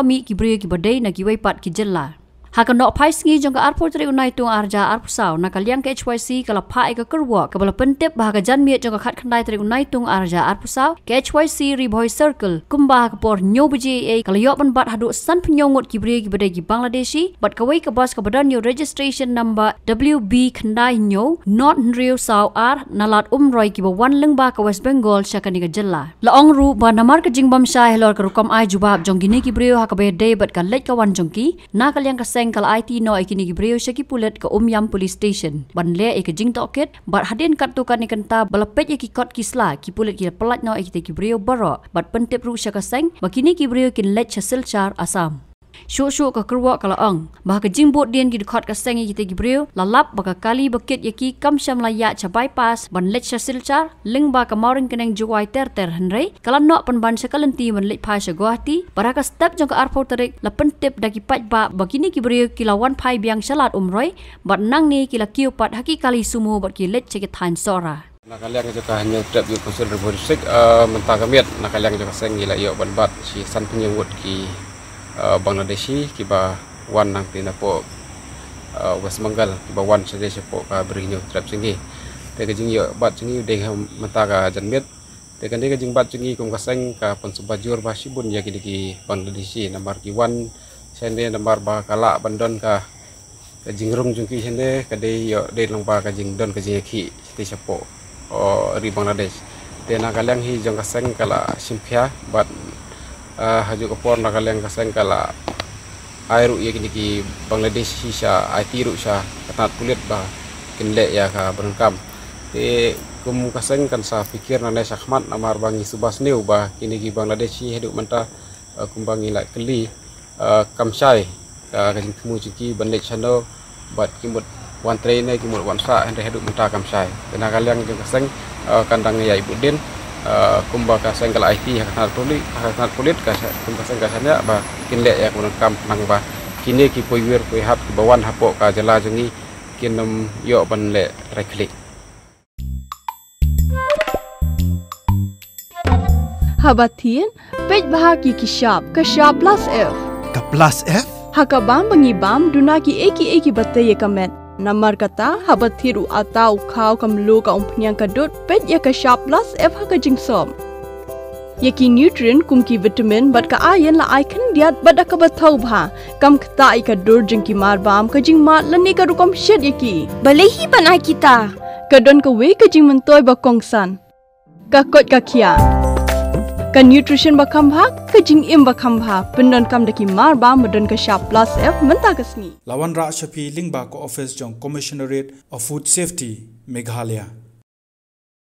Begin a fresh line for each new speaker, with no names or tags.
kami ki brio ki badai na ki waipat ki jella. Haka nok pai sengi jong ka arpo tri unai tung arja arpo sau na kaliang ke HYC kala pa eka kerwa ka bala pentep bah ka jan miet jong ka khat khandai tri unai tung arja arpo sau ke HYC Reboy Circle. Kumba ka por nyo bji e kala yok ban bat hadu san pnyongot ki bri ki bade ki Bangladeshi. Bat ka wei ka bas ka badan yo registration number WB khandai nyo. Not nrio sau ar nalat umroi ki ba wan leng ba ka West Bengal shakani ka jalla la ong ru ba namar ka jingbam sha helor ka rukam ai jubab jong gini ki brio ha ka be day bat ka let ka wan jong ki. Na kaliang ka seng kal IT no ikini gibreo shaki pulet ke Umyam Police Station. Ban le ek jing toket bar hadin kat tu kan ikanta balapet ki kot kisla ki pulet ki pelat no ikite gibreo baro bat pentep ru shaka seng bakini gibreo kin let chasil char asam. Syuk-syuk ke keruak kalau ang. Bah ke jimbut dien ki dekat ke sengi kita gibril. Lalap baka kali bekit yaki kam syam layak ca bypass. Ban let sya silcar. Ling ba ke mauring keneng juwai ter-ter henry. Kalau nak pen ban sekalenti ban let pai sya guahti. Pada ke step jangka arpo terik. La pentip daki pat ba. Begini gibril kila wan pai biang syalat umroy. Bat nang ni kila kiu pat haki kali sumu bat ki let cekit hain sora.
Nakaliang juga hanya trap di konsul revolusi uh, mentah kamiat nakaliang juga seng gila iyo ban bat si san penyewut ki Uh, Bangladeshi kiba wan nang tina po uh, West Bengal kiba wan sede se po ka berinyo trap singi te ka bat singi de mata ka janmet te de ka jing bat singi kum ka seng ka pon subajur ba sibun ya ki ki Bangladeshi. Nomor ki wan sende nomor ba kala bandon ka ka jing rung sende ka de yo de long ba ka jing don ka jing ki te se po ri Bangladesh. Te na ka lang hi jong ka seng kala bat uh, haju ke por nak kalian kaseng kala air ya kini ki Bangladesh sisa IT ru sha kata kulit bah kinle ya ka berengkam. Te kum kaseng kan sa fikir nane sakmat namar bangi subas neu bah kini ki Bangladesh hidup menta uh, kum bangi la keli uh, kamsai ka kajing kemu ciki banle chano bat kimut wan train ne kimut wan sa hende hidup menta kamsai kena kalian kaseng uh, kandang ya ibu din Kumba ka senggal IT ha kana tuli ha kana kulit ka kumba senggal hanya ba kin le ya kun kam nang ba kini ki poi wir poi hap ki bawan hapo ka jala jungi kinum yo ban le reklik
Habatin, pej bahagi ki shop ka shop plus F.
Ka plus F?
Haka bam bangi bam dunaki eki eki batte ye kamet. Namar kata habat thiru atau kau kam lu ka umpnyang ka dot pet ya ka sharp plus f ha ka jingsom. Yaki nutrient kum ki vitamin bat ka iron la ai kan diat bat ka bat thau bha kam kta ai ka dur jing ki mar bam ka jing ma la ne ka rukom shet yaki.
Bale hi ban ai kita.
Ka don ka we ka jing mentoy ba kong san. Ka kot ka kia. Ka nutrition ba kam bha ka jing im ba kam daki mar ba modon ka sharp plus f menta ka sni.
Lawan Ra Shafi Lingba ko office jong commissionerate of food safety Meghalaya